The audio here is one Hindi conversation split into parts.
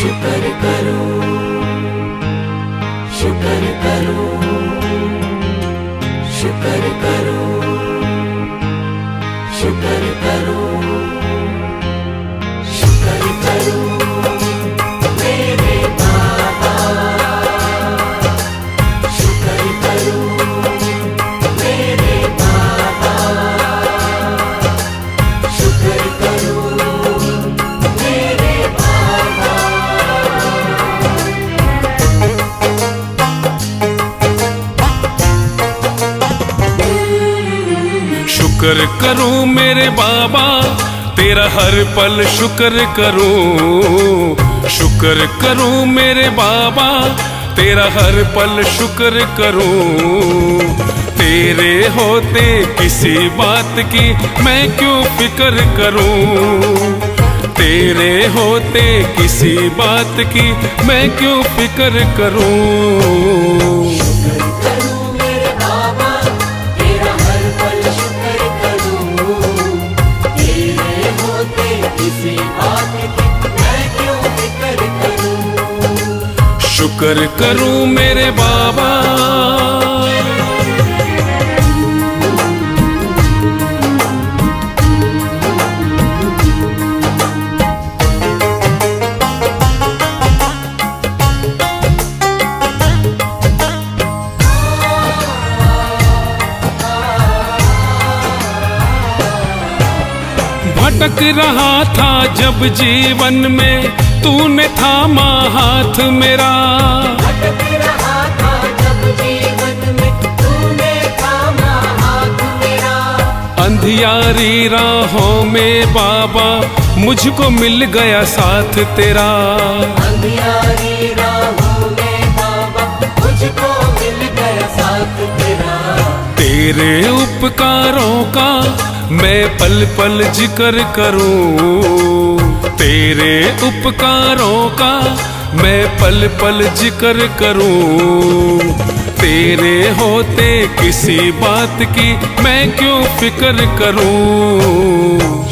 शुक्र करो शुक्र करूँ मेरे बाबा, तेरा हर पल शुक्र करूँ। शुक्र करूँ मेरे बाबा, तेरा हर पल शुक्र करूँ। तेरे होते किसी बात की मैं क्यों फ़िक्र करूँ? तेरे होते किसी बात की मैं क्यों फ़िक्र करूँ? शुक्र करूँ मेरे बाबा। भटक रहा था जब जीवन में तूने थामा हाथ मेरा। भटक रहा था जब जीवन में तूने थामा हाथ मेरा। अंधियारी राहों में बाबा मुझको मिल गया साथ तेरा। अंधियारी राहों में बाबा मुझको मिल गया साथ तेरा। तेरे उपकारों का मैं पल पल ज़िक्र करूँ तेरे उपकारों का, मैं पल पल ज़िक्र करूँ। तेरे होते किसी बात की मैं क्यों फ़िक्र करूँ?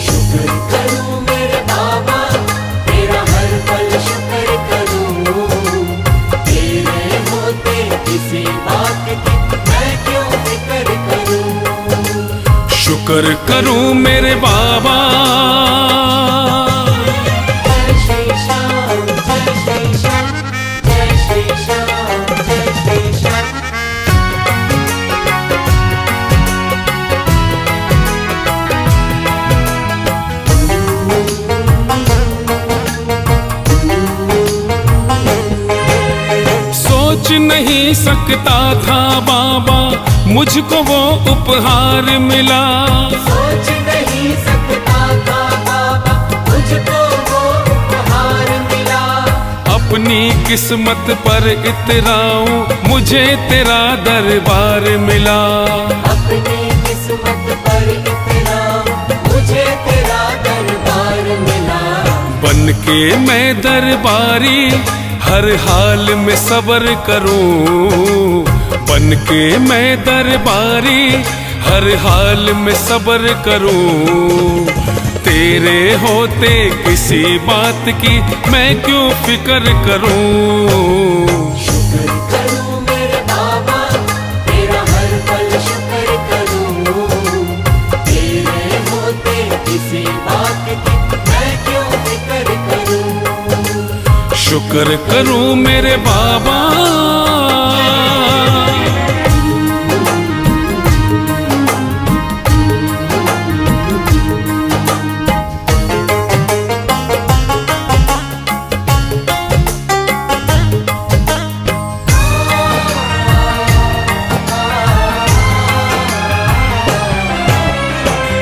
शुक्र करूँ मेरे बाबा। सोच नहीं सकता था बाबा। मुझको वो उपहार मिला। सोच नहीं सकता था बाबा मुझको वो उपहार मिला। अपनी किस्मत पर इतराऊं मुझे तेरा दरबार मिला। अपनी किस्मत पर मुझे तेरा दरबार मिला। बन के मैं दरबारी हर हाल में सबर करूँ। बन के मैं दरबारी, हर हाल में सबर करूँ। तेरे होते किसी बात की मैं क्यों फ़िक्र करूँ? शुक्र करूँ मेरे बाबा।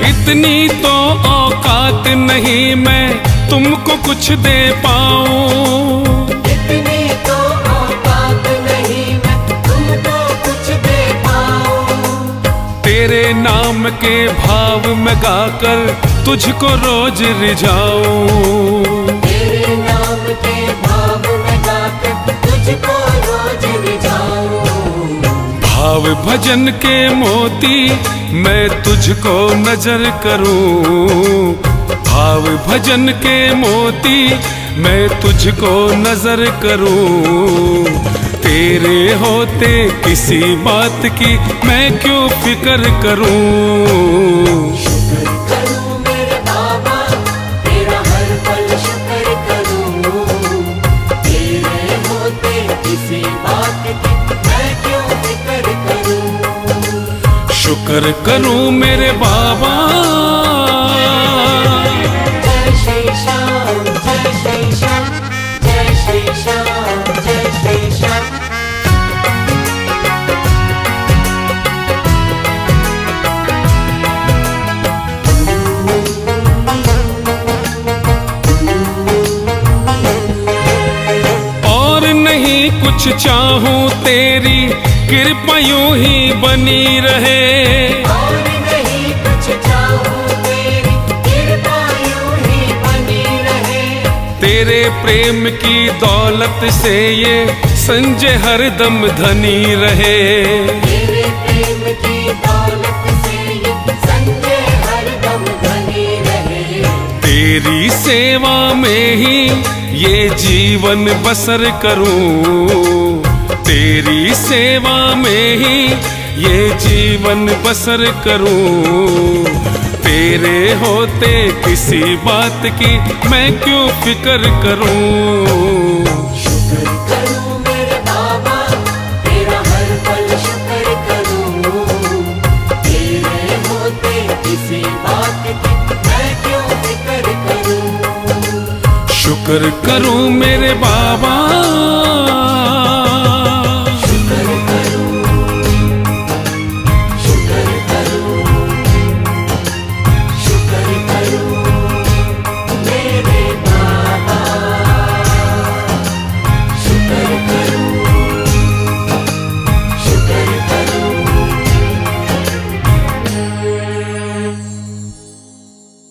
इतनी तो औकात नहीं मैं तुमको कुछ दे पाऊँ। के भाव में गाकर तुझको रोज रिझाऊं। तेरे नाम के भाव में गाकर तुझको रोज रिझाऊं। भाव भजन के मोती मैं तुझको नज़र करूँ। भाव भजन के मोती मैं तुझको नज़र करूँ। तेरे होते किसी बात की मैं क्यों फ़िक्र करूँ? शुक्र करूँ मेरे बाबा। जय श्री श्याम, जय श्री श्याम, जय श्री श्याम। कुछ चाहूँ तेरी कृपा यूँ ही बनी रहे। तेरी प्रेम की दौलत से ये संजय हरदम धनी रहे। तेरे प्रेम की दौलत से ये संजय हरदम धनी रहे। तेरी सेवा में ही ये जीवन बसर करूँ। तेरी सेवा में ही ये जीवन बसर करूँ। तेरे होते किसी बात की मैं क्यों फ़िक्र करूँ? शुक्र करूँ मेरे बाबा।